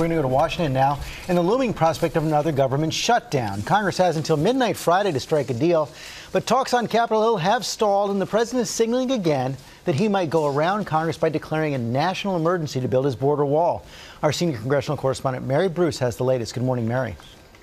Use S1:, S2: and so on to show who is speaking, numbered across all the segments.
S1: We're going to go to Washington now and the looming prospect of another government shutdown. Congress has until midnight Friday to strike a deal, but talks on Capitol Hill have stalled, and the president is signaling again that he might go around Congress by declaring a national emergency to build his border wall. Our senior congressional correspondent Mary Bruce has the latest. Good morning, Mary.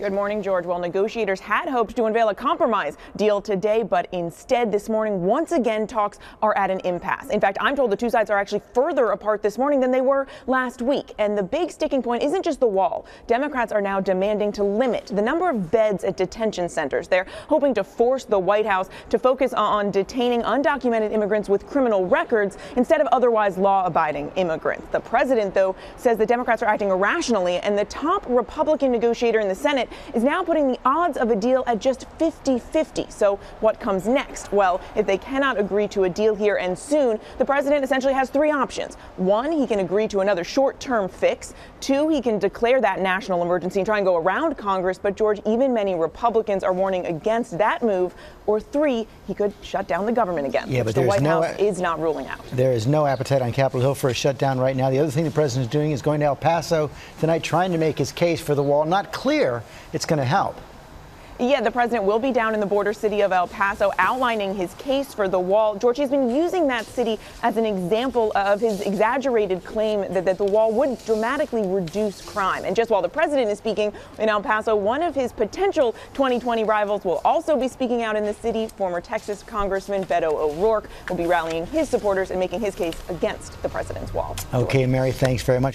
S2: Good morning, George. Well, negotiators had hoped to unveil a compromise deal today, but instead this morning, once again, talks are at an impasse. In fact, I'm told the two sides are actually further apart this morning than they were last week. And the big sticking point isn't just the wall. Democrats are now demanding to limit the number of beds at detention centers. They're hoping to force the White House to focus on detaining undocumented immigrants with criminal records instead of otherwise law abiding immigrants. The president, though, says the Democrats are acting irrationally, and the top Republican negotiator in the Senate is now putting the odds of a deal at just 50 50. So, what comes next? Well, if they cannot agree to a deal here and soon, the president essentially has three options. One, he can agree to another short term fix. Two, he can declare that national emergency and try and go around Congress. But, George, even many Republicans are warning against that move. Or three, he could shut down the government again,
S1: yeah, but
S2: the White
S1: no,
S2: House is not ruling out.
S1: There is no appetite on Capitol Hill for a shutdown right now. The other thing the president is doing is going to El Paso tonight trying to make his case for the wall. Not clear it's going to help.
S2: Yeah, the president will be down in the border city of El Paso outlining his case for the wall. George, he's been using that city as an example of his exaggerated claim that, that the wall would dramatically reduce crime. And just while the president is speaking in El Paso, one of his potential 2020 rivals will also be speaking out in the city. Former Texas Congressman Beto O'Rourke will be rallying his supporters and making his case against the president's wall.
S1: Okay, Mary, thanks very much.